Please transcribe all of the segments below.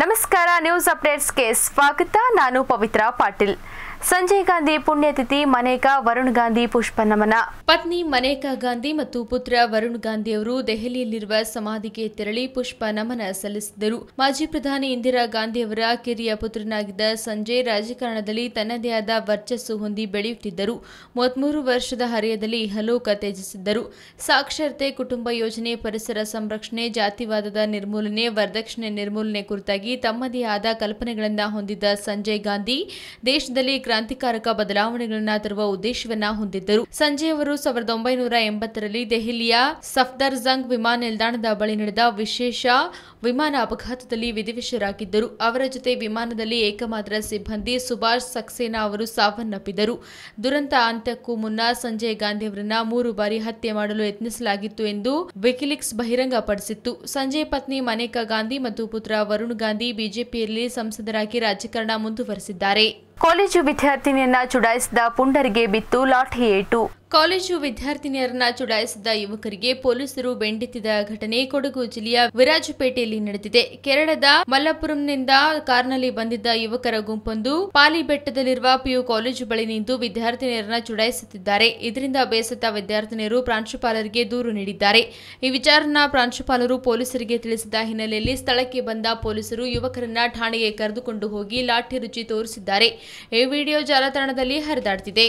ನಮಸ್ಕಾರ ನ್ಯೂಸ್ ಅಪ್ಡೇಟ್ಸ್ಗೆ ಸ್ವಾಗತ. ನಾನು ಪವಿತ್ರ ಪಾಟೀಲ್. ಸಂಜಯ್ ಗಾಂಧಿ ಪುಣ್ಯತಿಥಿ ಮನೇಕಾ ವರುಣ್ ಗಾಂಧಿ ಪುಷ್ಪ ನಮನ ಪತ್ನಿ ಮನೇಕಾ ಗಾಂಧಿ ಮತ್ತು ಪುತ್ರ ವರುಣ್ ಗಾಂಧಿ ಅವರು ದೆಹಲಿಯಲ್ಲಿರುವ ಸಮಾಧಿಗೆ ತೆರಳಿ ಪುಷ್ಪ ನಮನ ಸಲ್ಲಿಸಿದರು. ಮಾಜಿ ಪ್ರಧಾನಿ ಇಂದಿರಾ ಗಾಂಧಿ ಅವರ ಕಿರಿಯ ಪುತ್ರನಾಗಿದ್ದ ಸಂಜಯ್ ರಾಜಕಾರಣದಲ್ಲಿ ತನ್ನದೇ ಆದ ವರ್ಚಸ್ಸು ಹೊಂದಿ ಬೆಳೆಯುತ್ತಿದ್ದರು. ಮೂವತ್ಮೂರು ವರ್ಷದ ಹರೆಯದಲ್ಲಿ ಹಲೋಕ ತ್ಯಜಿಸಿದ್ದರು ಸಾಕ್ಷರತೆ ಕುಟುಂಬ ಯೋಜನೆ, ಪರಿಸರ ಸಂರಕ್ಷಣೆ, ಜಾತಿವಾದದ ನಿರ್ಮೂಲನೆ, ವರದಕ್ಷಿಣೆ ನಿರ್ಮೂಲನೆ ಕುರಿತಾಗಿ ತಮ್ಮದೇ ಆದ ಕಲ್ಪನೆಗಳನ್ನು ಹೊಂದಿದ್ದ ಸಂಜಯ್ ಗಾಂಧಿ ದೇಶದಲ್ಲಿ ಕ್ರಾಂತಿಕಾರಕ ಬದಲಾವಣೆಗಳನ್ನು ತರುವ ಉದ್ದೇಶವನ್ನ ಹೊಂದಿದ್ದರು. ಸಂಜೆ ಅವರು ಸಾವಿರದ ಒಂಬೈನೂರ ಎಂಬತ್ತರಲ್ಲಿ ದೆಹಲಿಯ ಸಫ್ದರ್ಜಂಗ್ ವಿಮಾನ ನಿಲ್ದಾಣದ ಬಳಿ ನಡೆದ ವಿಶೇಷ ವಿಮಾನ ಅಪಘಾತದಲ್ಲಿ ವಿಧಿವಶರಾಗಿದ್ದರು. ಅವರ ಜೊತೆ ವಿಮಾನದಲ್ಲಿ ಏಕಮಾತ್ರ ಸಿಬ್ಬಂದಿ ಸುಭಾಷ್ ಸಕ್ಸೇನಾ ಅವರು ಸಾವನ್ನಪ್ಪಿದರು. ದುರಂತ ಅಂತ್ಯಕ್ಕೂ ಮುನ್ನ ಸಂಜಯ್ ಗಾಂಧಿ ಅವರನ್ನ ಮೂರು ಬಾರಿ ಹತ್ಯೆ ಮಾಡಲು ಯತ್ನಿಸಲಾಗಿತ್ತು ಎಂದು ವಿಕಿಲಿಕ್ಸ್ ಬಹಿರಂಗಪಡಿಸಿತ್ತು. ಸಂಜಯ್ ಪತ್ನಿ ಮನೇಕಾ ಗಾಂಧಿ ಮತ್ತು ಪುತ್ರ ವರುಣ್ ಗಾಂಧಿ ಬಿಜೆಪಿಯಲ್ಲಿ ಸಂಸದರಾಗಿ ರಾಜಕಾರಣ ಮುಂದುವರೆಸಿದ್ದಾರೆ. ಕಾಲೇಜು ವಿದ್ಯಾರ್ಥಿನಿಯನ್ನ ಚುಡಾಯಿಸಿದ ಪುಂಡರಿಗೆ ಬಿತ್ತು ಲಾಠಿ ಏಟು ಕಾಲೇಜು ವಿದ್ಯಾರ್ಥಿನಿಯರನ್ನ ಚುಡಾಯಿಸಿದ ಯುವಕರಿಗೆ ಪೊಲೀಸರು ಬೆಂಡೆತ್ತಿದ ಘಟನೆ ಕೊಡಗು ಜಿಲ್ಲೆಯ ವಿರಾಜಪೇಟೆಯಲ್ಲಿ ನಡೆದಿದೆ. ಕೇರಳದ ಮಲ್ಲಪುರಂನಿಂದ ಕಾರ್ನಲ್ಲಿ ಬಂದಿದ್ದ ಯುವಕರ ಗುಂಪೊಂದು ಪಾಲಿಬೆಟ್ಟದಲ್ಲಿರುವ ಪಿಯು ಕಾಲೇಜು ಬಳಿ ನಿಂತು ವಿದ್ಯಾರ್ಥಿನಿಯರನ್ನ ಚುಡಾಯಿಸುತ್ತಿದ್ದಾರೆ. ಇದರಿಂದ ಬೇಸತ್ತ ವಿದ್ಯಾರ್ಥಿನಿಯರು ಪ್ರಾಂಶುಪಾಲರಿಗೆ ದೂರು ನೀಡಿದ್ದಾರೆ. ಈ ವಿಚಾರನ ಪ್ರಾಂಶುಪಾಲರು ಪೊಲೀಸರಿಗೆ ತಿಳಿಸಿದ ಹಿನ್ನೆಲೆಯಲ್ಲಿ ಸ್ಥಳಕ್ಕೆ ಬಂದ ಪೊಲೀಸರು ಯುವಕರನ್ನ ಠಾಣೆಗೆ ಕರೆದುಕೊಂಡು ಹೋಗಿ ಲಾಠಿ ರುಚಿ ತೋರಿಸಿದ್ದಾರೆ. ಈ ವಿಡಿಯೋ ಜಾಲತಾಣದಲ್ಲಿ ಹರಿದಾಡ್ತಿದೆ.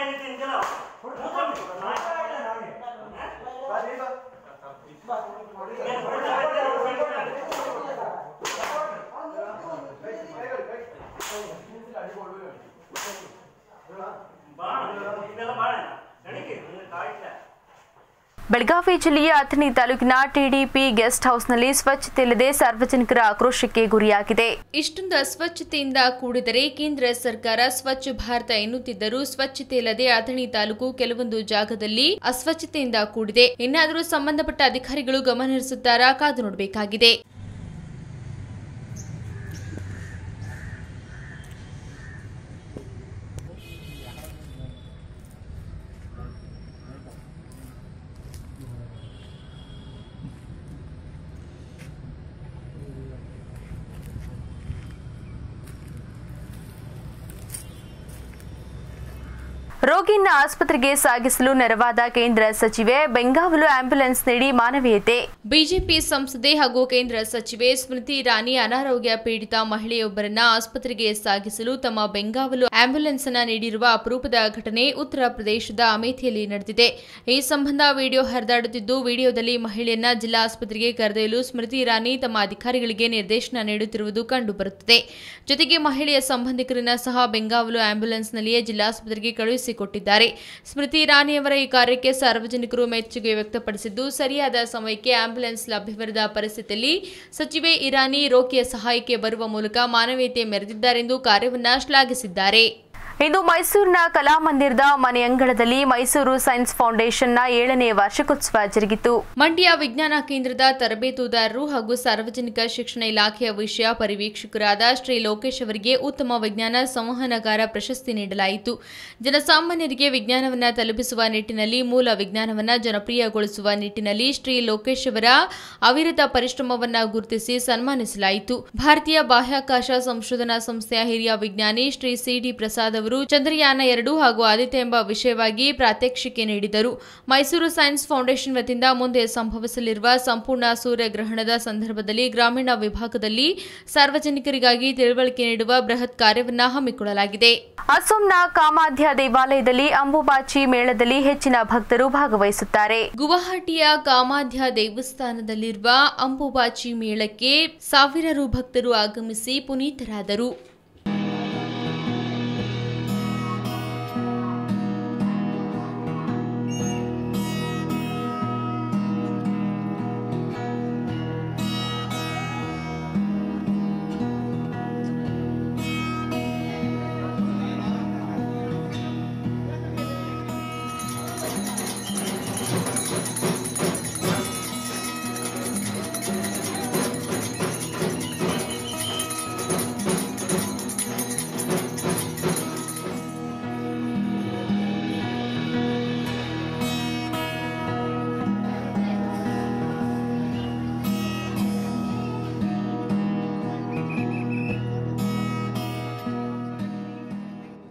ಬೆಳಗಾವಿ ಜಿಲ್ಲೆಯ ಅಥಣಿ ತಾಲೂಕಿನ ಟಿಡಿಪಿ ಗೆಸ್ಟ್ ಹೌಸ್ನಲ್ಲಿ ಸ್ವಚ್ಛತೆ ಇಲ್ಲದೆ ಸಾರ್ವಜನಿಕರ ಆಕ್ರೋಶಕ್ಕೆ ಗುರಿಯಾಗಿದೆ. ಇಷ್ಟೊಂದು ಅಸ್ವಚ್ಛತೆಯಿಂದ ಕೂಡಿದರೆ ಕೇಂದ್ರ ಸರ್ಕಾರ ಸ್ವಚ್ಛ ಭಾರತ ಎನ್ನುತ್ತಿದ್ದರೂ ಸ್ವಚ್ಛತೆ ಇಲ್ಲದೆ ಅಥಣಿ ತಾಲೂಕು ಕೆಲವೊಂದು ಜಾಗದಲ್ಲಿ ಅಸ್ವಚ್ಛತೆಯಿಂದ ಕೂಡಿದೆ. ಇನ್ನಾದರೂ ಸಂಬಂಧಪಟ್ಟ ಅಧಿಕಾರಿಗಳು ಗಮನಹರಿಸುತ್ತಾರಾ ಕಾದು ನೋಡಬೇಕಾಗಿದೆ. ರೋಗಿಯನ್ನ ಆಸ್ಪತ್ರೆಗೆ ಸಾಗಿಸಲು ನೆರವಾದ ಕೇಂದ್ರ ಸಚಿವೆ, ಬೆಂಗಾವಲು ಆಂಬ್ಯುಲೆನ್ಸ್ ನೀಡಿ ಮಾನವೀಯತೆ. ಬಿಜೆಪಿ ಸಂಸದೆ ಹಾಗೂ ಕೇಂದ್ರ ಸಚಿವೆ ಸ್ಮೃತಿ ಇರಾನಿ ಅನಾರೋಗ್ಯ ಪೀಡಿತ ಮಹಿಳೆಯೊಬ್ಬರನ್ನ ಆಸ್ಪತ್ರೆಗೆ ಸಾಗಿಸಲು ತಮ್ಮ ಬೆಂಗಾವಲು ಆಂಬ್ಯುಲೆನ್ಸ್ ಅನ್ನ ನೀಡಿರುವ ಅಪರೂಪದ ಘಟನೆ ಉತ್ತರ ಪ್ರದೇಶದ ಅಮೇಥಿಯಲ್ಲಿ ನಡೆದಿದೆ. ಈ ಸಂಬಂಧ ವಿಡಿಯೋ ಹರಿದಾಡುತ್ತಿದ್ದು, ವಿಡಿಯೋದಲ್ಲಿ ಮಹಿಳೆಯನ್ನ ಜಿಲ್ಲಾ ಆಸ್ಪತ್ರೆಗೆ ಕರೆದೊಯ್ಯಲು ಸ್ಮೃತಿ ಇರಾನಿ ತಮ್ಮ ಅಧಿಕಾರಿಗಳಿಗೆ ನಿರ್ದೇಶನ ನೀಡುತ್ತಿರುವುದು ಕಂಡುಬರುತ್ತದೆ. ಜೊತೆಗೆ ಮಹಿಳೆಯ ಸಂಬಂಧಿಕರನ್ನ ಸಹ ಬೆಂಗಾವಲು ಆಂಬ್ಯುಲೆನ್ಸ್ನಲ್ಲಿಯೇ ಜಿಲ್ಲಾಸ್ಪತ್ರೆಗೆ ಕಳುಹಿಸಿಕೊಟ್ಟಿದ್ದಾರೆ ಸ್ಮೃತಿ ಇರಾನಿಯವರ ಈ ಕಾರ್ಯಕ್ಕೆ ಸಾರ್ವಜನಿಕರು ಮೆಚ್ಚುಗೆ ವ್ಯಕ್ತಪಡಿಸಿದ್ದು, ಸರಿಯಾದ ಸಮಯಕ್ಕೆ ಆಂಬ್ಯುಲೆನ್ಸ್ ಲಭ್ಯವಿರದ ಪರಿಸ್ಥಿತಿಯಲ್ಲಿ ಸಚಿವೆ ಇರಾನಿ ರೋಗಿಯ ಸಹಾಯಕ್ಕೆ ಬರುವ ಮೂಲಕ ಮಾನವೀಯತೆ ಮೆರೆದಿದ್ದಾರೆಂದು ಕಾರ್ಯವನ್ನ ಶ್ಲಾಘಿಸಿದ್ದಾರೆ. ಇಂದು ಮೈಸೂರಿನ ಕಲಾಮಂದಿರದ ಮನೆ ಅಂಗಳದಲ್ಲಿ ಮೈಸೂರು ಸೈನ್ಸ್ ಫೌಂಡೇಶನ್ನ ಏಳನೇ ವಾರ್ಷಿಕೋತ್ಸವ ಜರುಗಿತು. ಮಂಡ್ಯ ವಿಜ್ಞಾನ ಕೇಂದ್ರದ ತರಬೇತುದಾರರು ಹಾಗೂ ಸಾರ್ವಜನಿಕ ಶಿಕ್ಷಣ ಇಲಾಖೆಯ ವಿಷಯ ಪರಿವೀಕ್ಷಕರಾದ ಶ್ರೀ ಲೋಕೇಶ್ ಅವರಿಗೆ ಉತ್ತಮ ವಿಜ್ಞಾನ ಸಂವಹನಗಾರ ಪ್ರಶಸ್ತಿ ನೀಡಲಾಯಿತು. ಜನಸಾಮಾನ್ಯರಿಗೆ ವಿಜ್ಞಾನವನ್ನು ತಲುಪಿಸುವ ನಿಟ್ಟಿನಲ್ಲಿ ಮೂಲ ವಿಜ್ಞಾನವನ್ನು ಜನಪ್ರಿಯಗೊಳಿಸುವ ನಿಟ್ಟಿನಲ್ಲಿ ಶ್ರೀ ಲೋಕೇಶ್ ಅವರ ಅವಿರತ ಪರಿಶ್ರಮವನ್ನು ಗುರುತಿಸಿ ಸನ್ಮಾನಿಸಲಾಯಿತು. ಭಾರತೀಯ ಬಾಹ್ಯಾಕಾಶ ಸಂಶೋಧನಾ ಸಂಸ್ಥೆಯ ಹಿರಿಯ ವಿಜ್ಞಾನಿ ಶ್ರೀ ಸಿಡಿ ಪ್ರಸಾದ್ ಚಂದ್ರಯಾನ ಎರಡು ಹಾಗೂ ಆದಿತ್ಯ ಎಂಬ ವಿಷಯವಾಗಿ ಪ್ರಾತ್ಯಕ್ಷಿಕೆ ನೀಡಿದರು. ಮೈಸೂರು ಸೈನ್ಸ್ ಫೌಂಡೇಶನ್ ವತಿಯಿಂದ ಮುಂದೆ ಸಂಭವಿಸಲಿರುವ ಸಂಪೂರ್ಣ ಸೂರ್ಯಗ್ರಹಣದ ಸಂದರ್ಭದಲ್ಲಿ ಗ್ರಾಮೀಣ ವಿಭಾಗದಲ್ಲಿ ಸಾರ್ವಜನಿಕರಿಗಾಗಿ ತಿಳುವಳಿಕೆ ನೀಡುವ ಬೃಹತ್ ಕಾರ್ಯವನ್ನು ಹಮ್ಮಿಕೊಳ್ಳಲಾಗಿದೆ. ಅಸ್ಸಾಂನ ಕಾಮಾಧ್ಯ ದೇವಾಲಯದಲ್ಲಿ ಅಂಬುಬಾಚಿ ಮೇಳದಲ್ಲಿ ಹೆಚ್ಚಿನ ಭಕ್ತರು ಭಾಗವಹಿಸುತ್ತಾರೆ. ಗುವಾಹಟಿಯ ಕಾಮಾಧ್ಯ ದೇವಸ್ಥಾನದಲ್ಲಿರುವ ಅಂಬುಬಾಚಿ ಮೇಳಕ್ಕೆ ಸಾವಿರಾರು ಭಕ್ತರು ಆಗಮಿಸಿ ಪುನೀತರಾದರು.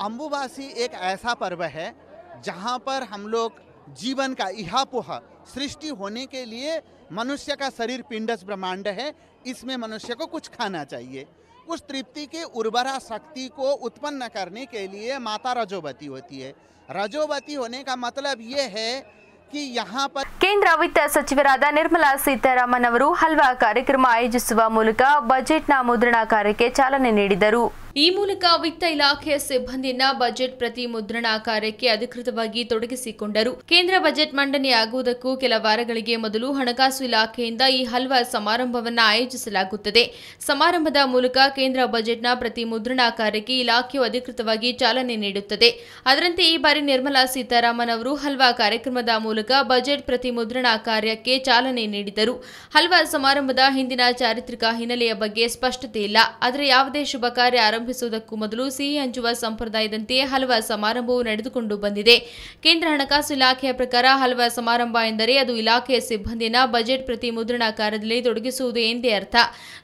अम्बुबासी एक ऐसा पर्व है जहाँ पर हम लोग जीवन का इहापोह सृष्टि होने के लिए मनुष्य का शरीर पिंडस ब्रह्मांड है इसमें मनुष्य को कुछ खाना चाहिए उस तृप्ति की उर्वरा शक्ति को उत्पन्न करने के लिए माता रजोवती होती है रजोवती होने का मतलब ये है कि यहाँ पर ಕೇಂದ್ರ ವಿತ್ತ ಸಚಿವರಾದ ನಿರ್ಮಲಾ ಸೀತಾರಾಮನ್ ಅವರು ಹಲ್ವಾ ಕಾರ್ಯಕ್ರಮ ಆಯೋಜಿಸುವ ಮೂಲಕ ಬಜೆಟ್ನ ಮುದ್ರಣ ಕಾರ್ಯಕ್ಕೆ ಚಾಲನೆ ನೀಡಿದರು ಈ ಮೂಲಕ ವಿತ್ತ ಇಲಾಖೆಯ ಸಿಬ್ಬಂದಿಯನ್ನ ಬಜೆಟ್ ಪ್ರತಿ ಮುದ್ರಣ ಕಾರ್ಯಕ್ಕೆ ಅಧಿಕೃತವಾಗಿ ತೊಡಗಿಸಿಕೊಂಡರು. ಕೇಂದ್ರ ಬಜೆಟ್ ಮಂಡನೆಯಾಗುವುದಕ್ಕೂ ಕೆಲ ವಾರಗಳಿಗೆ ಮೊದಲು ಹಣಕಾಸು ಇಲಾಖೆಯಿಂದ ಈ ಹಲ್ವಾ ಸಮಾರಂಭವನ್ನು ಆಯೋಜಿಸಲಾಗುತ್ತದೆ. ಸಮಾರಂಭದ ಮೂಲಕ ಕೇಂದ್ರ ಬಜೆಟ್ನ ಪ್ರತಿ ಮುದ್ರಣ ಕಾರ್ಯಕ್ಕೆ ಇಲಾಖೆಯು ಅಧಿಕೃತವಾಗಿ ಚಾಲನೆ ನೀಡುತ್ತದೆ. ಅದರಂತೆ ಈ ಬಾರಿ ನಿರ್ಮಲಾ ಸೀತಾರಾಮನ್ ಅವರು ಹಲ್ವಾ ಕಾರ್ಯಕ್ರಮದ ಮೂಲಕ ಬಜೆಟ್ ಪ್ರತಿ ಮುದ್ರಣ ಕಾರ್ಯಕ್ಕೆ ಚಾಲನೆ ನೀಡಿದರು. ಹಲ್ವಾ ಸಮಾರಂಭದ ಹಿಂದಿನ ಚಾರಿತ್ರಿಕ ಹಿನ್ನೆಲೆಯ ಬಗ್ಗೆ ಸ್ಪಷ್ಟತೆ ಇಲ್ಲ. ಆದರೆ ಯಾವುದೇ ಶುಭ ಕಾರ್ಯ ಆರಂಭಿಸುವುದಕ್ಕೂ ಮೊದಲು ಸಿಹಿ ಹಂಚುವ ಸಂಪ್ರದಾಯದಂತೆ ಹಲವ ಸಮಾರಂಭವು ನಡೆದುಕೊಂಡು ಬಂದಿದೆ. ಕೇಂದ್ರ ಹಣಕಾಸು ಇಲಾಖೆಯ ಪ್ರಕಾರ ಹಲವ ಸಮಾರಂಭ ಎಂದರೆ ಅದು ಇಲಾಖೆಯ ಸಿಬ್ಬಂದಿನ ಬಜೆಟ್ ಪ್ರತಿ ಮುದ್ರಣ ಕಾರ್ಯದಲ್ಲಿ ತೊಡಗಿಸುವುದು ಎಂದೇ ಅರ್ಥ.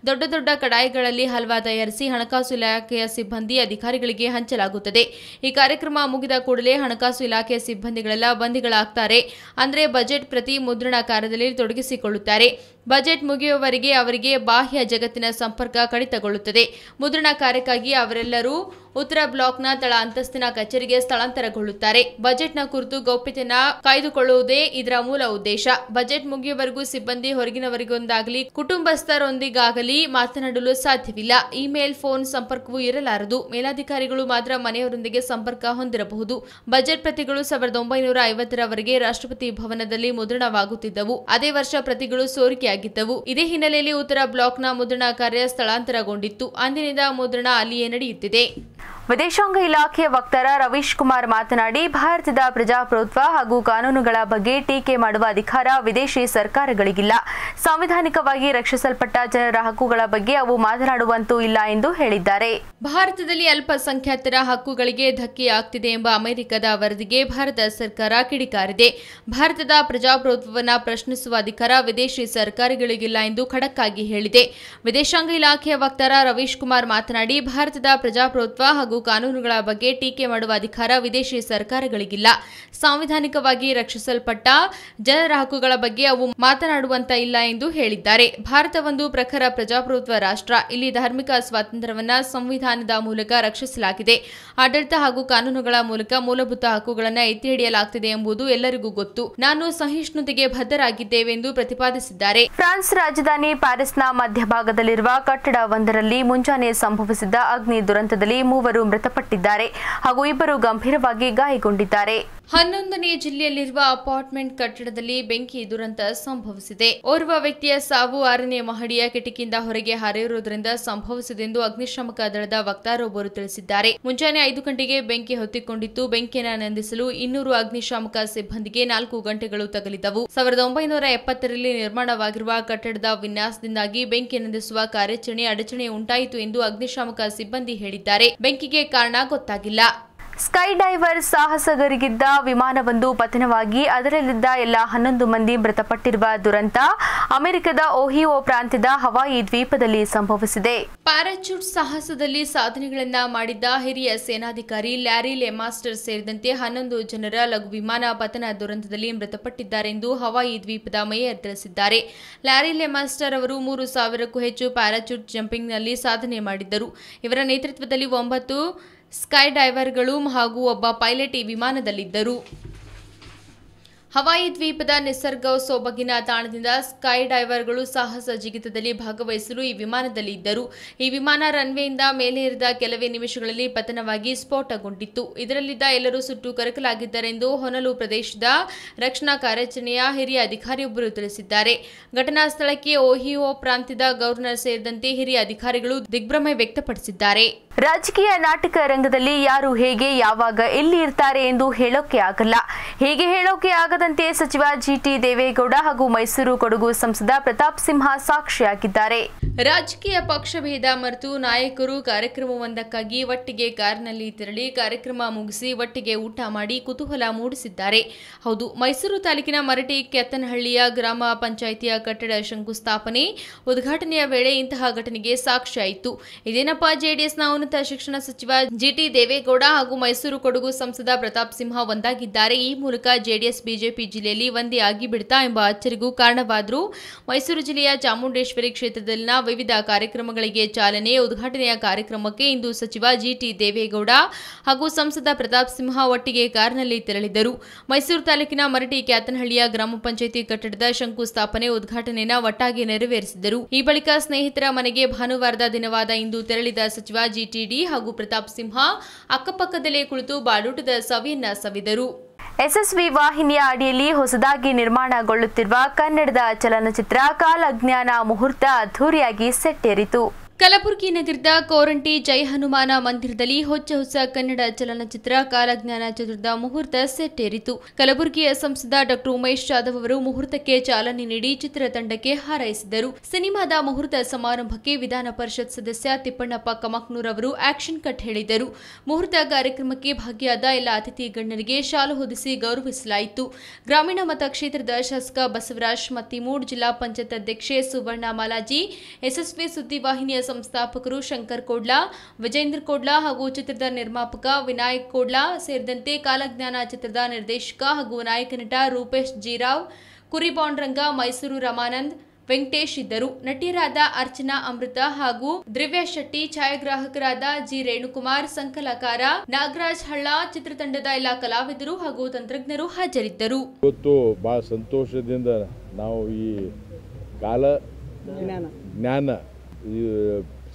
ದೊಡ್ಡ ದೊಡ್ಡ ಕಡಾಯಿಗಳಲ್ಲಿ ಹಲ್ವಾ ತಯಾರಿಸಿ ಹಣಕಾಸು ಇಲಾಖೆಯ ಸಿಬ್ಬಂದಿ ಅಧಿಕಾರಿಗಳಿಗೆ ಹಂಚಲಾಗುತ್ತದೆ. ಈ ಕಾರ್ಯಕ್ರಮ ಮುಗಿದ ಕೂಡಲೇ ಹಣಕಾಸು ಇಲಾಖೆಯ ಸಿಬ್ಬಂದಿಗಳೆಲ್ಲ ಬಂದಿಗಳಾಗ್ತಾರೆ. ಅಂದರೆ ಬಜೆಟ್ ಪ್ರತಿ ಮುದ್ರಣ ಕಾರ್ಯದಲ್ಲಿ ತೊಡಗಿಸಿಕೊಳ್ಳುತ್ತಾರೆ. ಬಜೆಟ್ ಮುಗಿಯುವವರೆಗೆ ಅವರಿಗೆ ಬಾಹ್ಯ ಜಗತ್ತಿನ ಸಂಪರ್ಕ ಕಡಿತಗೊಳ್ಳುತ್ತದೆ. ಮುದ್ರಣ ಕಾರ್ಯಕ್ಕಾಗಿ ಅವರೆಲ್ಲರೂ ಉತ್ತರ ಬ್ಲಾಕ್ನ ತಳ ಅಂತಸ್ತಿನ ಕಚೇರಿಗೆ ಸ್ಥಳಾಂತರಗೊಳ್ಳುತ್ತಾರೆ. ಬಜೆಟ್ನ ಕುರಿತು ಗೌಪ್ಯತೆಯನ್ನ ಕಾಯ್ದುಕೊಳ್ಳುವುದೇ ಇದರ ಮೂಲ ಉದ್ದೇಶ. ಬಜೆಟ್ ಮುಗಿಯುವವರೆಗೂ ಸಿಬ್ಬಂದಿ ಹೊರಗಿನವರಿಗೊಂದಾಗಲಿ, ಕುಟುಂಬಸ್ಥರೊಂದಿಗಾಗಲಿ ಮಾತನಾಡಲು ಸಾಧ್ಯವಿಲ್ಲ. Email, phone ಸಂಪರ್ಕವೂ ಇರಲಾರದು. ಮೇಲಾಧಿಕಾರಿಗಳು ಮಾತ್ರ ಮನೆಯವರೊಂದಿಗೆ ಸಂಪರ್ಕ ಹೊಂದಿರಬಹುದು. ಬಜೆಟ್ ಪ್ರತಿಗಳು ಸಾವಿರದ ಒಂಬೈನೂರ ಐವತ್ತರವರೆಗೆ ರಾಷ್ಟ್ರಪತಿ ಭವನದಲ್ಲಿ ಮುದ್ರಣವಾಗುತ್ತಿದ್ದವು. ಅದೇ ವರ್ಷ ಪ್ರತಿಗಳು ಸೋರಿಕೆಯಾಗಿದ್ದವು. ಇದೇ ಹಿನ್ನೆಲೆಯಲ್ಲಿ ಉತ್ತರ ಬ್ಲಾಕ್ನ ಮುದ್ರಣ ಕಾರ್ಯ ಸ್ಥಳಾಂತರಗೊಂಡಿತ್ತು. ಅಂದಿನಿಂದ ಮುದ್ರಣ ಅಲ್ಲಿಯೇ ನಡೆಯುತ್ತಿದೆ. ವಿದೇಶಾಂಗ ಇಲಾಖೆಯ ವಕ್ತಾರ ರವೀಶ್ ಕುಮಾರ್ ಮಾತನಾಡಿ, ಭಾರತದ ಪ್ರಜಾಪ್ರಭುತ್ವ ಹಾಗೂ ಕಾನೂನುಗಳ ಬಗ್ಗೆ ಟೀಕೆ ಮಾಡುವ ಅಧಿಕಾರ ವಿದೇಶಿ ಸರ್ಕಾರಗಳಿಗಿಲ್ಲ. ಸಾಂವಿಧಾನಿಕವಾಗಿ ರಕ್ಷಿಸಲ್ಪಟ್ಟ ಜನರ ಹಕ್ಕುಗಳ ಬಗ್ಗೆ ಅವು ಮಾತನಾಡುವಂತೂ ಇಲ್ಲ ಎಂದು ಹೇಳಿದ್ದಾರೆ. ಭಾರತದಲ್ಲಿ ಅಲ್ಪಸಂಖ್ಯಾತರ ಹಕ್ಕುಗಳಿಗೆ ಧಕ್ಕೆಯಾಗ್ತಿದೆ ಎಂಬ ಅಮೆರಿಕದ ವರದಿಗೆ ಭಾರತ ಸರ್ಕಾರ ಕಿಡಿಕಾರಿದೆ. ಭಾರತದ ಪ್ರಜಾಪ್ರಭುತ್ವವನ್ನು ಪ್ರಶ್ನಿಸುವ ಅಧಿಕಾರ ವಿದೇಶಿ ಸರ್ಕಾರಗಳಿಗಿಲ್ಲ ಎಂದು ಖಡಕ್ ಹೇಳಿದೆ. ವಿದೇಶಾಂಗ ಇಲಾಖೆಯ ವಕ್ತಾರ ರವೀಶ್ ಕುಮಾರ್ ಮಾತನಾಡಿ, ಭಾರತದ ಪ್ರಜಾಪ್ರಭುತ್ವ ಹಾಗೂ ಕಾನೂನುಗಳ ಬಗ್ಗೆ ಟೀಕೆ ಮಾಡುವ ಅಧಿಕಾರ ವಿದೇಶಿ ಸರ್ಕಾರಗಳಿಗಿಲ್ಲ. ಸಾಂವಿಧಾನಿಕವಾಗಿ ರಕ್ಷಿಸಲ್ಪಟ್ಟ ಜನರ ಹಕ್ಕುಗಳ ಬಗ್ಗೆ ಅವು ಮಾತನಾಡುವಂತ ಇಲ್ಲ ಎಂದು ಹೇಳಿದ್ದಾರೆ. ಭಾರತ ಒಂದು ಪ್ರಖರ ಪ್ರಜಾಪ್ರಭುತ್ವ ರಾಷ್ಟ್ರ. ಇಲ್ಲಿ ಧಾರ್ಮಿಕ ಸ್ವಾತಂತ್ರ್ಯವನ್ನ ಸಂವಿಧಾನದ ಮೂಲಕ ರಕ್ಷಿಸಲಾಗಿದೆ. ಆಡಳಿತ ಹಾಗೂ ಕಾನೂನುಗಳ ಮೂಲಕ ಮೂಲಭೂತ ಹಕ್ಕುಗಳನ್ನು ಎತ್ತಿ ಹಿಡಿಯಲಾಗ್ತಿದೆ ಎಂಬುದು ಎಲ್ಲರಿಗೂ ಗೊತ್ತು. ನಾನು ಸಹಿಷ್ಣುತೆಗೆ ಬದ್ಧರಾಗಿದ್ದೇವೆ ಎಂದು ಪ್ರತಿಪಾದಿಸಿದ್ದಾರೆ. ಫ್ರಾನ್ಸ್ ರಾಜಧಾನಿ ಪ್ಯಾರಿಸ್ನ ಮಧ್ಯಭಾಗದಲ್ಲಿರುವ ಕಟ್ಟಡವೊಂದರಲ್ಲಿ ಮುಂಜಾನೆ ಸಂಭವಿಸಿದ ಅಗ್ನಿ ದುರಂತದಲ್ಲಿ ಮೂವರು ಮೃತಪಟ್ಟಿದ್ದಾರೆ ಹಾಗೂ ಇಬ್ಬರು ಗಂಭೀರವಾಗಿ ಗಾಯಗೊಂಡಿದ್ದಾರೆ. ಹನ್ನೊಂದನೇ ಜಿಲ್ಲೆಯಲ್ಲಿರುವ ಅಪಾರ್ಟ್ಮೆಂಟ್ ಕಟ್ಟಡದಲ್ಲಿ ಬೆಂಕಿ ದುರಂತ ಸಂಭವಿಸಿದೆ. ಓರ್ವ ವ್ಯಕ್ತಿಯ ಸಾವು ಆರನೇ ಮಹಡಿಯ ಕಿಟಕಿಯಿಂದ ಹೊರಗೆ ಹರಿಯುವುದರಿಂದ ಸಂಭವಿಸಿದೆ ಎಂದು ಅಗ್ನಿಶಾಮಕ ದಳದ ವಕ್ತಾರೊಬ್ಬರು ತಿಳಿಸಿದ್ದಾರೆ. ಮುಂಜಾನೆ ಐದು ಗಂಟೆಗೆ ಬೆಂಕಿ ಹೊತ್ತಿಕೊಂಡಿದ್ದು, ಬೆಂಕಿಯನ್ನು ನಂದಿಸಲು ಇನ್ನೂರು ಅಗ್ನಿಶಾಮಕ ಸಿಬ್ಬಂದಿಗೆ ನಾಲ್ಕು ಗಂಟೆಗಳು ತಗಲಿದವು ಸಾವಿರದ ಒಂಬೈನೂರ ಎಪ್ಪತ್ತರಲ್ಲಿ ನಿರ್ಮಾಣವಾಗಿರುವ ಕಟ್ಟಡದ ವಿನ್ಯಾಸದಿಂದಾಗಿ ಬೆಂಕಿ ನಂದಿಸುವ ಕಾರ್ಯಾಚರಣೆ ಅಡಚಣೆ ಉಂಟಾಯಿತು ಎಂದು ಅಗ್ನಿಶಾಮಕ ಸಿಬ್ಬಂದಿ ಹೇಳಿದ್ದಾರೆ. ಬೆಂಕಿಗೆ ಕಾರಣ ಗೊತ್ತಾಗಿಲ್ಲ. ಸ್ಕೈ ಡೈವರ್ ಸಾಹಸಗರಿಗಿದ್ದ ವಿಮಾನವೊಂದು ಪತನವಾಗಿ ಅದರಲ್ಲಿದ್ದ ಎಲ್ಲ ಹನ್ನೊಂದು ಮಂದಿ ಮೃತಪಟ್ಟಿರುವ ದುರಂತ ಅಮೆರಿಕದ ಓಹಿಯೋ ಪ್ರಾಂತ್ಯದ ಹವಾಯಿ ದ್ವೀಪದಲ್ಲಿ ಸಂಭವಿಸಿದೆ. ಪ್ಯಾರಾಚೂಟ್ ಸಾಹಸದಲ್ಲಿ ಸಾಧನೆಗಳನ್ನ ಮಾಡಿದ್ದ ಹಿರಿಯ ಸೇನಾಧಿಕಾರಿ ಲ್ಯಾರಿ ಲೆಮಾಸ್ಟರ್ ಸೇರಿದಂತೆ ಹನ್ನೊಂದು ಜನರ ಲಘು ವಿಮಾನ ಪತನ ದುರಂತದಲ್ಲಿ ಮೃತಪಟ್ಟಿದ್ದಾರೆಂದು ಹವಾಯಿ ದ್ವೀಪದ ಮೇಯರ್ ತಿಳಿಸಿದ್ದಾರೆ. ಲ್ಯಾರಿ ಲೆಮಾಸ್ಟರ್ ಅವರು ಮೂರು ಸಾವಿರಕ್ಕೂ ಹೆಚ್ಚು ಪ್ಯಾರಾಚೂಟ್ ಜಂಪಿಂಗ್ನಲ್ಲಿ ಸಾಧನೆ ಮಾಡಿದ್ದರು. ಇವರ ನೇತೃತ್ವದಲ್ಲಿ ಒಂಬತ್ತು ಸ್ಕೈ ಡೈವರ್ಗಳು ಹಾಗೂ ಒಬ್ಬ ಪೈಲಟ್ ಈ ವಿಮಾನದಲ್ಲಿದ್ದರು. ಹವಾಯಿ ದ್ವೀಪದ ನಿಸರ್ಗ ಸೊಬಗಿನ ತಾಣದಿಂದ ಸ್ಕೈ ಡೈವರ್ಗಳು ಸಾಹಸ ಜಿಗಿತದಲ್ಲಿ ಭಾಗವಹಿಸಲು ಈ ವಿಮಾನದಲ್ಲಿ ಇದ್ದರು ಈ ವಿಮಾನ ರನ್ವೇಯಿಂದ ಮೇಲೇರಿದ ಕೆಲವೇ ನಿಮಿಷಗಳಲ್ಲಿ ಪತನವಾಗಿ ಸ್ಫೋಟಗೊಂಡಿತ್ತು. ಇದರಲ್ಲಿದ್ದ ಎಲ್ಲರೂ ಸುಟ್ಟು ಕರಕಲಾಗಿದ್ದಾರೆಂದು ಹೊನಲು ಪ್ರದೇಶದ ರಕ್ಷಣಾ ಕಾರ್ಯಾಚರಣೆಯ ಹಿರಿಯ ಅಧಿಕಾರಿಯೊಬ್ಬರು ತಿಳಿಸಿದ್ದಾರೆ. ಘಟನಾ ಸ್ಥಳಕ್ಕೆ ಓಹಿಯೋ ಪ್ರಾಂತ್ಯದ ಗವರ್ನರ್ ಸೇರಿದಂತೆ ಹಿರಿಯ ಅಧಿಕಾರಿಗಳು ದಿಗ್ಭ್ರಮೆ ವ್ಯಕ್ತಪಡಿಸಿದ್ದಾರೆ. ರಾಜಕೀಯ ನಾಟಕ ರಂಗದಲ್ಲಿ ಯಾರು ಹೇಗೆ, ಯಾವಾಗ, ಎಲ್ಲಿ ಇರ್ತಾರೆ ಎಂದು ಹೇಳೋಕೆ ಆಗಲ್ಲ. ಹೀಗೆ ಹೇಳೋಕೆ ಆಗದಂತೆ ಸಚಿವ ಜಿಟಿ ದೇವೇಗೌಡ ಹಾಗೂ ಮೈಸೂರು ಕೊಡಗು ಸಂಸದ ಪ್ರತಾಪ್ ಸಿಂಹ ಸಾಕ್ಷಿಯಾಗಿದ್ದಾರೆ. ರಾಜಕೀಯ ಪಕ್ಷಭೇದ ಮರೆತು ನಾಯಕರು ಕಾರ್ಯಕ್ರಮವೊಂದಕ್ಕಾಗಿ ಒಟ್ಟಿಗೆ ಕಾರಿನಲ್ಲಿ ತೆರಳಿ ಕಾರ್ಯಕ್ರಮ ಮುಗಿಸಿ ಒಟ್ಟಿಗೆ ಊಟ ಮಾಡಿ ಕುತೂಹಲ ಮೂಡಿಸಿದ್ದಾರೆ. ಹೌದು, ಮೈಸೂರು ತಾಲೂಕಿನ ಮರಟಿ ಕೆತ್ತನಹಳ್ಳಿಯ ಗ್ರಾಮ ಪಂಚಾಯಿತಿಯ ಕಟ್ಟಡ ಶಂಕುಸ್ಥಾಪನೆ ಉದ್ಘಾಟನೆಯ ವೇಳೆ ಇಂತಹ ಘಟನೆಗೆ ಸಾಕ್ಷಿಯಾಯಿತು. ಇದೇನಪ್ಪ, ಜೆಡಿಎಸ್ನ ಉನ್ನತ ಶಿಕ್ಷಣ ಸಚಿವ ಜಿಟಿ ದೇವೇಗೌಡ ಹಾಗೂ ಮೈಸೂರು ಕೊಡಗು ಸಂಸದ ಪ್ರತಾಪ್ ಸಿಂಹ ಒಂದಾಗಿದ್ದಾರೆ. ಈ ಮೂಲಕ ಜೆಡಿಎಸ್, ಬಿಜೆಪಿ ಜಿಲ್ಲೆಯಲ್ಲಿ ಒಂದೇ ಆಗಿಬಿಡ್ತಾ ಎಂಬ ಅಚ್ಚರಿಗೂ ಕಾರಣವಾದರು. ಮೈಸೂರು ಜಿಲ್ಲೆಯ ಚಾಮುಂಡೇಶ್ವರಿ ಕ್ಷೇತ್ರದಲ್ಲಿನ ವಿವಿಧ ಕಾರ್ಯಕ್ರಮಗಳಿಗೆ ಚಾಲನೆ, ಉದ್ಘಾಟನೆಯ ಕಾರ್ಯಕ್ರಮಕ್ಕೆ ಇಂದು ಸಚಿವ ಜಿಟಿ ದೇವೇಗೌಡ ಹಾಗೂ ಸಂಸದ ಪ್ರತಾಪ್ ಸಿಂಹ ಒಟ್ಟಿಗೆ ಕಾರಿನಲ್ಲಿ ತೆರಳಿದರು. ಮೈಸೂರು ತಾಲೂಕಿನ ಮರಟಿ ಕ್ಯಾತನಹಳ್ಳಿಯ ಗ್ರಾಮ ಪಂಚಾಯಿತಿ ಕಟ್ಟಡದ ಶಂಕುಸ್ಥಾಪನೆ ಉದ್ಘಾಟನೆಯನ್ನು ಒಟ್ಟಾಗಿ ನೆರವೇರಿಸಿದರು. ಈ ಬಳಿಕ ಸ್ನೇಹಿತರ ಮನೆಗೆ ಭಾನುವಾರದ ದಿನವಾದ ಇಂದು ತೆರಳಿದ ಸಚಿವ ಜಿಟಿಡಿ ಹಾಗೂ ಪ್ರತಾಪ್ ಸಿಂಹ ಅಕ್ಕಪಕ್ಕದಲ್ಲೇ ಕುಳಿತು ಬಾಡೂಟದ ಸವಿಯನ್ನ ಸವಿದರು. ಎಸ್ಎಸ್ವಿ ವಾಹಿನಿಯ ಅಡಿಯಲ್ಲಿ ಹೊಸದಾಗಿ ನಿರ್ಮಾಣಗೊಳ್ಳುತ್ತಿರುವ ಕನ್ನಡದ ಚಲನಚಿತ್ರ ಕಾಲಜ್ಞಾನ ಮುಹೂರ್ತ ಅದ್ಧೂರಿಯಾಗಿ ಸೆಟ್ಟೇರಿತು. ಕಲಬುರಗಿ ನಗರದ ಕೋರಂಟಿ ಜೈ ಹನುಮಾನ ಮಂದಿರದಲ್ಲಿ ಹೊಚ್ಚ ಹೊಸ ಕನ್ನಡ ಚಲನಚಿತ್ರ ಕಾಲಜ್ಞಾನ ಚಿತ್ರದ ಮುಹೂರ್ತ ಸೆಟ್ಟೇರಿತು. ಕಲಬುರಗಿಯ ಸಂಸದ ಡಾಕ್ಟರ್ ಉಮೇಶ್ ಜಾಧವ್ ಅವರು ಮುಹೂರ್ತಕ್ಕೆ ಚಾಲನೆ ನೀಡಿ ಚಿತ್ರತಂಡಕ್ಕೆ ಹಾರೈಸಿದರು. ಸಿನಿಮಾದ ಮುಹೂರ್ತ ಸಮಾರಂಭಕ್ಕೆ ವಿಧಾನ ಪರಿಷತ್ ಸದಸ್ಯ ತಿಪ್ಪಣ್ಣಪ್ಪ ಕಮಕ್ನೂರ್ ಅವರು ಆಕ್ಷನ್ ಕಟ್ ಹೇಳಿದರು. ಮುಹೂರ್ತ ಕಾರ್ಯಕ್ರಮಕ್ಕೆ ಭಾಗಿಯಾದ ಎಲ್ಲ ಅತಿಥಿ ಗಣ್ಯರಿಗೆ ಶಾಲು ಹೊದಿಸಿ ಗೌರವಿಸಲಾಯಿತು. ಗ್ರಾಮೀಣ ಮತಕ್ಷೇತ್ರದ ಶಾಸಕ ಬಸವರಾಜ್ ಮತ್ತಿಮೂಡ್ ಜಿಲ್ಲಾ ಪಂಚಾಯತ್ ಅಧ್ಯಕ್ಷೆ ಸುವರ್ಣ ಮಾಲಾಜಿ ಎಸ್ಎಸ್ವಿ ಸುದ್ದಿವಾಹಿನಿಯ ಸಂಸ್ಥಾಪಕರು ಶಂಕರ್ ಕೋಡ್ಲಾ ವಿಜೇಂದ್ರ ಕೋಡ್ಲಾ ಹಾಗೂ ಚಿತ್ರದ ನಿರ್ಮಾಪಕ ವಿನಾಯಕ್ ಕೋಡ್ಲಾ ಸೇರಿದಂತೆ ಕಾಲಜ್ಞಾನ ಚಿತ್ರದ ನಿರ್ದೇಶಕ ಹಾಗೂ ನಾಯಕ ನಟ ರೂಪೇಶ್ ಜೀರಾವ್ ಕುರಿಬಾಂಡ್ರಂಗ ಮೈಸೂರು ರಮಾನಂದ್ ವೆಂಕಟೇಶ್ ಇದ್ದರು. ನಟಿಯರಾದ ಅರ್ಚನಾ ಅಮೃತ ಹಾಗೂ ದ್ರವ್ಯ ಶೆಟ್ಟಿ ಛಾಯಾಗ್ರಾಹಕರಾದ ಜಿ ರೇಣುಕುಮಾರ್ ಸಂಕಲಕಾರ ನಾಗರಾಜ್ ಹಳ್ಳ ಚಿತ್ರತಂಡದ ಎಲ್ಲ ಕಲಾವಿದರು ಹಾಗೂ ತಂತ್ರಜ್ಞರು ಹಾಜರಿದ್ದರು. ಇವತ್ತು ಬಹಳ ಸಂತೋಷದಿಂದ ನಾವು ಈ ಕಾಲ ಜ್ಞಾನ ಈ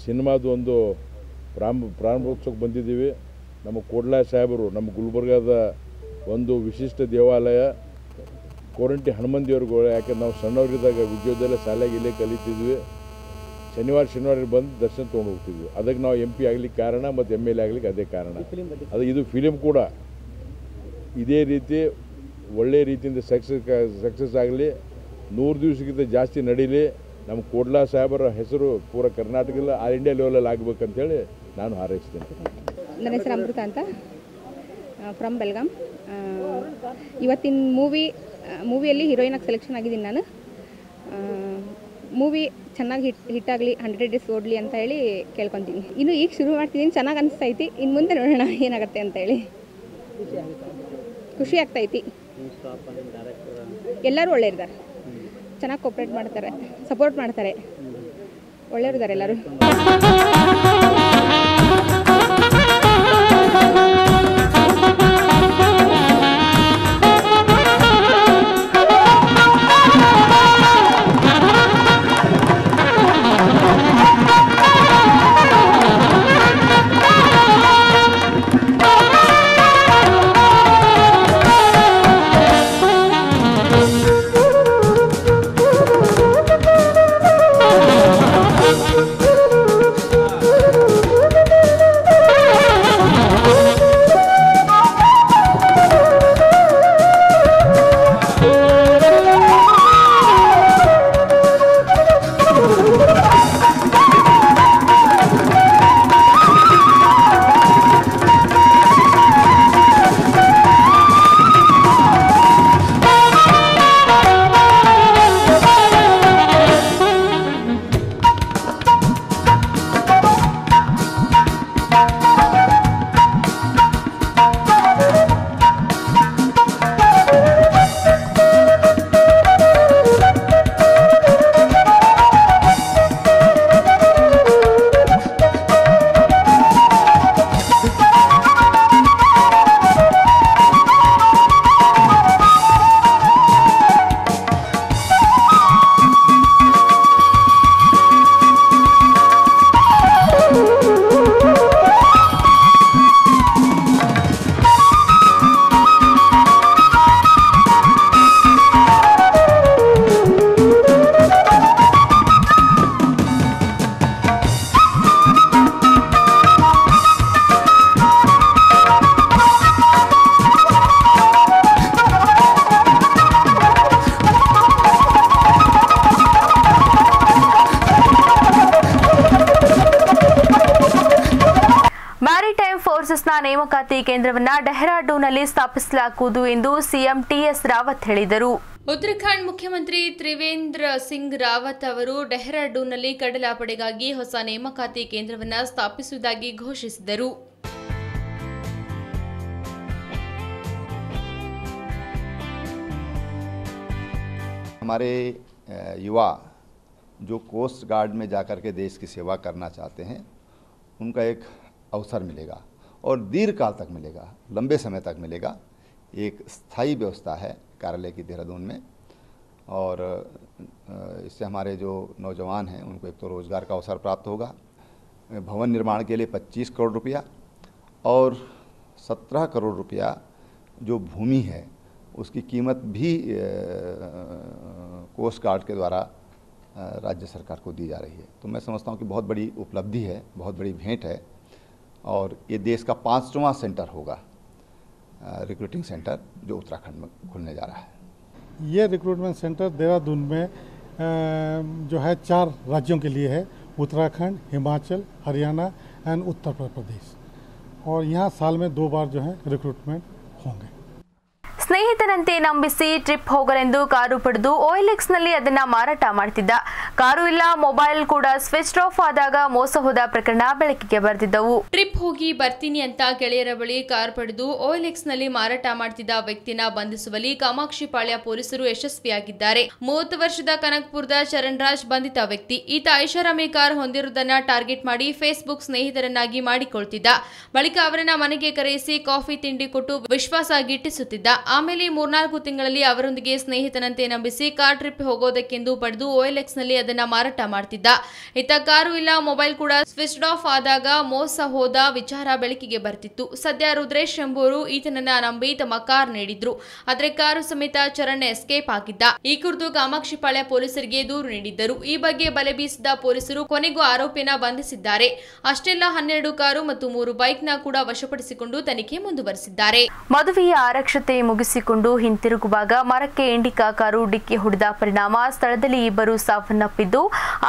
ಸಿನಿಮಾದ ಒಂದು ಪ್ರಾರಂಭ ಪ್ರಾರಂಭೋತ್ಸವಕ್ಕೆ ಬಂದಿದ್ದೀವಿ. ನಮ್ಮ ಕೋಡ್ಲಾ ಸಾಹೇಬರು ನಮ್ಮ ಗುಲ್ಬರ್ಗಾದ ಒಂದು ವಿಶಿಷ್ಟ ದೇವಾಲಯ ಕೋರಂಟಿ ಹನುಮನ್ ದೇವ್ರುಗಳು ಯಾಕೆ ನಾವು ಸಣ್ಣವರಿದ್ದಾಗ ವಿದ್ಯೋದಯ ಶಾಲೆಗೆ ಇಲ್ಲೇ ಕಲಿತಿದ್ವಿ. ಶನಿವಾರ ಶನಿವಾರ ಬಂದು ದರ್ಶನ ತೊಗೊಂಡು ಹೋಗ್ತಿದ್ವಿ. ಅದಕ್ಕೆ ನಾವು ಎಂ ಪಿ ಆಗ್ಲಿಕ್ಕೆ ಕಾರಣ ಮತ್ತು ಎಂ ಎಲ್ ಎ ಆಗ್ಲಿಕ್ಕೆ ಅದೇ ಕಾರಣ. ಅದು ಇದು ಫಿಲಿಮ್ ಕೂಡ ಇದೇ ರೀತಿ ಒಳ್ಳೆ ರೀತಿಯಿಂದ ಸಕ್ಸಸ್ ಸಕ್ಸಸ್ ಆಗಲಿ ನೂರು ದಿವಸಕ್ಕಿಂತ ಜಾಸ್ತಿ ನಡೀಲಿ. ನಮ್ಮ ಕೋಡ್ಲಾ ಸಾಹೇಬರ ಹೆಸರು ಪೂರ ಕರ್ನಾಟಕದಲ್ಲಿ ಆಲ್ ಇಂಡಿಯಾ ಲೆವೆಲಲ್ಲಿ ಆಗಬೇಕಂತೇಳಿ ನಾನು ಹಾರೈಸ್ತೀನಿ. ನನ್ನ ಹೆಸರು ಅಮೃತ ಅಂತ. ಫ್ರಮ್ ಬೆಲ್ಗಾಮ್ ಇವತ್ತಿನ ಮೂವಿ ಮೂವಿಯಲ್ಲಿ ಹೀರೋಯಿನಾಗಿ ಸೆಲೆಕ್ಷನ್ ಆಗಿದ್ದೀನಿ ನಾನು. ಮೂವಿ ಚೆನ್ನಾಗಿ ಹಿಟ್ ಹಿಟ್ಟಾಗಲಿ ಹಂಡ್ರೆಡ್ ಡೇಸ್ ಓಡಲಿ ಅಂತ ಹೇಳಿ ಕೇಳ್ಕೊತೀನಿ. ಇನ್ನು ಈಗ ಶುರು ಮಾಡ್ತಿದ್ದೀನಿ, ಚೆನ್ನಾಗಿ ಅನಿಸ್ತೈತಿ ಇನ್ನು ಮುಂದೆ ನೋಡೋಣ ಏನಾಗುತ್ತೆ ಅಂತ ಹೇಳಿ. ಖುಷಿ ಆಗ್ತೈತಿ ಎಲ್ಲರೂ ಒಳ್ಳೆಯರಿದ್ದಾರೆ ಚೆನ್ನಾಗಿ ಕೋಪ್ರೇಟ್ ಮಾಡ್ತಾರೆ ಸಪೋರ್ಟ್ ಮಾಡ್ತಾರೆ. ಒಳ್ಳೆಯವ್ರಿದ್ದಾರೆ ಎಲ್ಲರೂ. ನೇಮಕಾತಿ ಕೇಂದ್ರವನ್ನ ಡೆಹ್ರಾಡೂನ್ನಲ್ಲಿ ಸ್ಥಾಪಿಸಲಾಗುವುದು ಎಂದು ಸಿಎಂ ಟಿಎಸ್ ರಾವತ್ ಹೇಳಿದರು ಉತ್ತರಾಖಂಡ್ ಮುಖ್ಯಮಂತ್ರಿ ತ್ರಿವೇಂದ್ರ ಸಿಂಗ್ ರಾವತ್ ಅವರು ಡೆಹ್ರಾಡೂನ್ನಲ್ಲಿ ಕಡಲಪಡೆಗಾಗಿ ಹೊಸ ನೇಮಕಾತಿ ಕೇಂದ್ರವನ್ನ ಸ್ಥಾಪಿಸುವುದಾಗಿ ಘೋಷಿಸಿದರು हमारे अ, युवा जो कोस्ट गार्ड में जाकर के देश की सेवा करना चाहते हैं उनका एक अवसर मिलेगा और दीर्घ काल तक मिलेगा, लंबे समय तक मिलेगा। एक स्थायी व्यवस्था है कार्यालय की देहरादून में और इससे हमारे जो नौजवान हैं, उनको एक तो रोज़गार का अवसर प्राप्त होगा। भवन निर्माण के लिए 25 करोड़ रुपया और 17 करोड़ रुपया जो भूमि है, उसकी कीमत भी कोस्ट गार्ड के द्वारा राज्य सरकार को दी जा रही है। तो मैं समझता हूँ कि बहुत बड़ी उपलब्धि है, बहुत बड़ी भेंट है। और ये देश का पाँचवा सेंटर होगा रिक्रूटिंग सेंटर जो उत्तराखंड में खुलने जा रहा है ये रिक्रूटमेंट सेंटर देहरादून में अ, जो है चार राज्यों के लिए है उत्तराखंड हिमाचल हरियाणा एंड उत्तर प्रदेश और यहाँ साल में दो बार जो है रिक्रूटमेंट होंगे ಸ್ನೇಹಿತನಂತೆ ನಂಬಿಸಿ ಟ್ರಿಪ್ ಹೋಗಲೆಂದು ಕಾರು ಪಡೆದು ನಲ್ಲಿ ಅದನ್ನ ಮಾರಾಟ ಮಾಡ್ತಿದ್ದ ಕಾರು ಇಲ್ಲ, ಮೊಬೈಲ್ ಕೂಡ ಸ್ವಿಚ್ ಆಫ್ ಆದಾಗ ಮೋಸ ಹೋದ ಪ್ರಕರಣ ಬೆಳಕಿಗೆ ಬರೆದಿದ್ದವು. ಟ್ರಿಪ್ ಹೋಗಿ ಬರ್ತೀನಿ ಅಂತ ಗೆಳೆಯರ ಬಳಿ ಕಾರ್ ಪಡೆದು ನಲ್ಲಿ ಮಾರಾಟ ಮಾಡ್ತಿದ್ದ ವ್ಯಕ್ತಿನ ಬಂಧಿಸುವಲ್ಲಿ ಕಾಮಾಕ್ಷಿಪಾಳ್ಯ ಪೊಲೀಸರು ಯಶಸ್ವಿಯಾಗಿದ್ದಾರೆ. ಮೂವತ್ತು ವರ್ಷದ ಕನಕ್ಪುರದ ಚರಣ್ ರಾಜ್ ಬಂಧಿತ ವ್ಯಕ್ತಿ. ಈತ ಐಷಾರಾಮಿ ಕಾರ್ ಹೊಂದಿರುವುದನ್ನ ಟಾರ್ಗೆಟ್ ಮಾಡಿ ಫೇಸ್ಬುಕ್ ಸ್ನೇಹಿತರನ್ನಾಗಿ ಮಾಡಿಕೊಳ್ತಿದ್ದ. ಬಳಿಕ ಅವರನ್ನ ಮನೆಗೆ ಕರೆಯಿಸಿ ಕಾಫಿ ತಿಂಡಿ ಕೊಟ್ಟು ವಿಶ್ವಾಸ ಗಿಟ್ಟಿಸುತ್ತಿದ್ದ. ಆಮೇಲೆ ಮೂರ್ನಾಲ್ಕು ತಿಂಗಳಲ್ಲಿ ಅವರೊಂದಿಗೆ ಸ್ನೇಹಿತನಂತೆ ನಂಬಿಸಿ ಕಾರ್ ಟ್ರಿಪ್ ಹೋಗೋದಕ್ಕೆಂದು ಪಡೆದು ಓಎಲ್ಎಕ್ಸ್ನಲ್ಲಿ ಅದನ್ನ ಮಾರಾಟ ಮಾಡ್ತಿದ್ದ. ಇತ್ತ ಕಾರು ಇಲ್ಲ, ಮೊಬೈಲ್ ಕೂಡ ಸ್ವಿಚ್ ಆಫ್ ಆದಾಗ ಮೋಸ ಹೋದ ವಿಚಾರ ಬೆಳಕಿಗೆ ಬರ್ತಿತ್ತು. ಸದ್ಯ ರುದ್ರೇಶ್ ಎಂಬುವರು ಈತನನ್ನ ನಂಬಿ ತಮ್ಮ ಕಾರ್ ನೀಡಿದ್ರು. ಆದ್ರೆ ಕಾರು ಸಮೇತ ಚರಣ್ ಎಸ್ಕೇಪ್ ಆಗಿದ್ದ ಈ ಕುರಿತು ಕಾಮಾಕ್ಷಿಪಾಳ್ಯ ಪೊಲೀಸರಿಗೆ ದೂರು ನೀಡಿದ್ದರು. ಈ ಬಗ್ಗೆ ಬಲೆ ಬೀಸಿದ ಪೊಲೀಸರು ಕೊನೆಗೂ ಆರೋಪಿನ ಬಂಧಿಸಿದ್ದಾರೆ. ಅಷ್ಟೆಲ್ಲ ಹನ್ನೆರಡು ಕಾರು ಮತ್ತು ಮೂರು ನ ಕೂಡ ವಶಪಡಿಸಿಕೊಂಡು ತನಿಖೆ ಮುಂದುವರೆಸಿದ್ದಾರೆ. ಮದುವೆಯ ಆರಕ್ಷತೆ ಮುಗಿಸಿಕೊಂಡು ಹಿಂತಿರುಗುವಾಗ ಮರಕ್ಕೆ ಇಂಡಿಕಾ ಕಾರು ಡಿಕ್ಕಿ ಹೊಡೆದ ಪರಿಣಾಮ ಸ್ಥಳದಲ್ಲಿ ಇಬ್ಬರು ಸಾವನ್ನಪ್ಪಿದ್ದು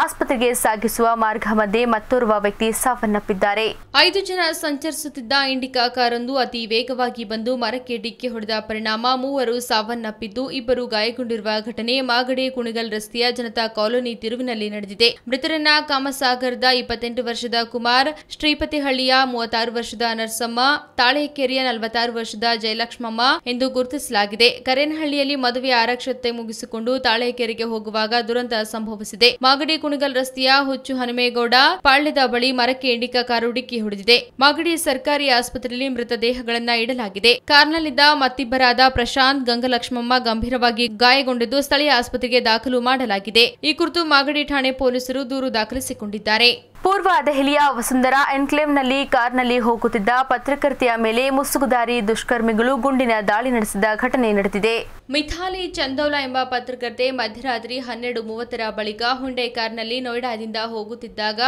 ಆಸ್ಪತ್ರೆಗೆ ಸಾಗಿಸುವ ಮಾರ್ಗ ಮಧ್ಯೆ ಮತ್ತೋರ್ವ ವ್ಯಕ್ತಿ ಸಾವನ್ನಪ್ಪಿದ್ದಾರೆ. ಐದು ಜನ ಸಂಚರಿಸುತ್ತಿದ್ದ ಇಂಡಿಕಾ ಕಾರೊಂದು ಅತಿ ವೇಗವಾಗಿ ಬಂದು ಮರಕ್ಕೆ ಡಿಕ್ಕಿ ಹೊಡೆದ ಪರಿಣಾಮ. ಮೂವರು ಸಾವನ್ನಪ್ಪಿದ್ದು ಇಬ್ಬರು ಗಾಯಗೊಂಡಿರುವ ಘಟನೆ ಮಾಗಡಿ ಕುಣಿಗಲ್ ರಸ್ತೆಯ ಜನತಾ ಕಾಲೋನಿ ತಿರುವಿನಲ್ಲಿ ನಡೆದಿದೆ. ಮೃತರನ್ನ ಕಾಮಸಾಗರದ ಇಪ್ಪತ್ತೆಂಟು ವರ್ಷದ ಕುಮಾರ್, ಶ್ರೀಪತಿಹಳ್ಳಿಯ ಮೂವತ್ತಾರು ವರ್ಷದ ನರ್ಸಮ್ಮ, ತಾಳೆಕೆರೆಯ ನಲವತ್ತಾರು ವರ್ಷದ ಜಯಲಕ್ಷ್ಮಮ್ಮ ಎಂದು ಗುರುತಿಸಲಾಗಿದೆ. ಕರೇನಹಳ್ಳಿಯಲ್ಲಿ ಮದುವೆ ಆರಕ್ಷತೆ ಮುಗಿಸಿಕೊಂಡು ತಾಳೆಕೆರೆಗೆ ಹೋಗುವಾಗ ದುರಂತ ಸಂಭವಿಸಿದೆ. ಮಾಗಡಿ ಕುಣಿಗಲ್ ರಸ್ತೆಯ ಹುಚ್ಚು ಹನುಮೇಗೌಡ ಪಾಳ್ಯದ ಬಳಿ ಮರಕ್ಕೆ ಇಂಡಿಕಾ ಕಾರು ಡಿಕ್ಕಿ ಹೊಡೆದಿದೆ. ಮಾಗಡಿ ಸರ್ಕಾರಿ ಆಸ್ಪತ್ರೆಯಲ್ಲಿ ಮೃತದೇಹಗಳನ್ನ ಇಡಲಾಗಿದೆ. ಕಾರ್ನಲ್ಲಿದ್ದ ಮತ್ತಿಬ್ಬರಾದ ಪ್ರಶಾಂತ್, ಗಂಗಲಕ್ಷ್ಮಮ್ಮ ಗಂಭೀರವಾಗಿ ಗಾಯಗೊಂಡಿದ್ದು ಸ್ಥಳೀಯ ಆಸ್ಪತ್ರೆಗೆ ದಾಖಲು ಮಾಡಲಾಗಿದೆ. ಈ ಕುರಿತು ಮಾಗಡಿ ಠಾಣೆ ಪೊಲೀಸರು ದೂರು ದಾಖಲಿಸಿಕೊಂಡಿದ್ದಾರೆ. ಪೂರ್ವ ದೆಹಲಿಯ ವಸುಂಧರಾ ಎನ್ಕ್ಲೇವ್ನಲ್ಲಿ ಕಾರ್ನಲ್ಲಿ ಹೋಗುತ್ತಿದ್ದ ಪತ್ರಕರ್ತೆಯ ಮೇಲೆ ಮುಸುಗುದಾರಿ, ದುಷ್ಕರ್ಮಿಗಳು ಗುಂಡಿನ ದಾಳಿ ನಡೆಸಿದ ಘಟನೆ ನಡೆದಿದೆ. ಮಿಥಾಲಿ ಚಂದೌಲಾ ಎಂಬ ಪತ್ರಕರ್ತೆ ಮಧ್ಯರಾತ್ರಿ ಹನ್ನೆರಡು ಮೂವತ್ತರ ಬಳಿಕ ಹುಂಡೆ ಕಾರ್ನಲ್ಲಿ ನೋಯ್ಡಾದಿಂದ ಹೋಗುತ್ತಿದ್ದಾಗ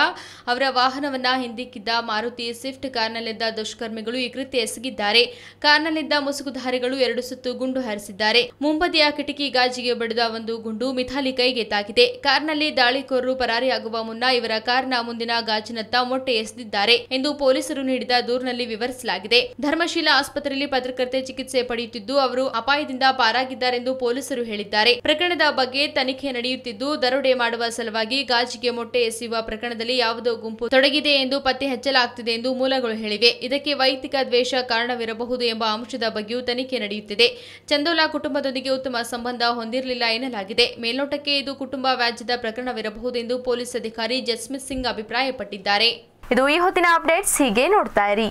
ಅವರ ವಾಹನವನ್ನ ಹಿಂದಿಕ್ಕಿದ್ದ ಮಾರುತಿ ಸ್ವಿಫ್ಟ್ ಕಾರ್ನಲ್ಲಿದ್ದ ದುಷ್ಕರ್ಮಿಗಳು ಈ ಕೃತ್ಯ ಎಸಗಿದ್ದಾರೆ. ಕಾರ್ನಲ್ಲಿದ್ದ ಮುಸುಗುಧಾರಿಗಳು ಎರಡು ಸುತ್ತು ಗುಂಡು ಹಾರಿಸಿದ್ದಾರೆ. ಮುಂಬದಿಯ ಕಿಟಕಿ ಗಾಜಿಗೆ ಬಡಿದ ಒಂದು ಗುಂಡು ಮಿಥಾಲಿ ಕೈಗೆ ತಾಕಿದೆ. ಕಾರ್ನಲ್ಲಿ ದಾಳಿಕೋರರು ಪರಾರಿಯಾಗುವ ಮುನ್ನ ಇವರ ಕಾರ್ನ ಮುಂದಿನ ಗಾಜಿನತ್ತ ಮೊಟ್ಟೆ ಎಸೆದಿದ್ದಾರೆ ಎಂದು ಪೊಲೀಸರು ನೀಡಿದ ದೂರಿನಲ್ಲಿ ವಿವರಿಸಲಾಗಿದೆ. ಧರ್ಮಶೀಲ ಆಸ್ಪತ್ರೆಯಲ್ಲಿ ಪತ್ರಕರ್ತೆ ಚಿಕಿತ್ಸೆ ಪಡೆಯುತ್ತಿದ್ದು, ಅವರು ಅಪಾಯದಿಂದ ಪಾರಾಗಿದ್ದಾರೆಂದು ಪೊಲೀಸರು ಹೇಳಿದ್ದಾರೆ. ಪ್ರಕರಣದ ಬಗ್ಗೆ ತನಿಖೆ ನಡೆಯುತ್ತಿದ್ದು, ದರೋಡೆ ಮಾಡುವ ಸಲುವಾಗಿ ಗಾಜಿಗೆ ಮೊಟ್ಟೆ ಎಸೆಯುವ ಪ್ರಕರಣದಲ್ಲಿ ಯಾವುದೋ ಗುಂಪು ತೊಡಗಿದೆ ಎಂದು ಪತ್ತೆ ಹಚ್ಚಲಾಗುತ್ತಿದೆ ಎಂದು ಮೂಲಗಳು ಹೇಳಿವೆ. ಇದಕ್ಕೆ ವೈಯಕ್ತಿಕ ದ್ವೇಷ ಕಾರಣವಿರಬಹುದು ಎಂಬ ಅಂಶದ ಬಗ್ಗೆಯೂ ತನಿಖೆ ನಡೆಯುತ್ತಿದೆ. ಚಂದೋಲಾ ಕುಟುಂಬದೊಂದಿಗೆ ಉತ್ತಮ ಸಂಬಂಧ ಹೊಂದಿರಲಿಲ್ಲ ಎನ್ನಲಾಗಿದೆ. ಮೇಲ್ನೋಟಕ್ಕೆ ಇದು ಕುಟುಂಬ ವ್ಯಾಜ್ಯದ ಪ್ರಕರಣವಿರಬಹುದು ಎಂದು ಪೊಲೀಸ್ ಅಧಿಕಾರಿ ಜಸ್ಮಿತ್ ಸಿಂಗ್ ಅಭಿಪ್ರಾಯಪಟ್ಟಿದ್ದಾರೆ. ಇದು ಈ ಹೊತ್ತಿನ ಅಪ್ಡೇಟ್ಸ್. ಹೀಗೆ ನೋಡ್ತಾ ಇರಿ.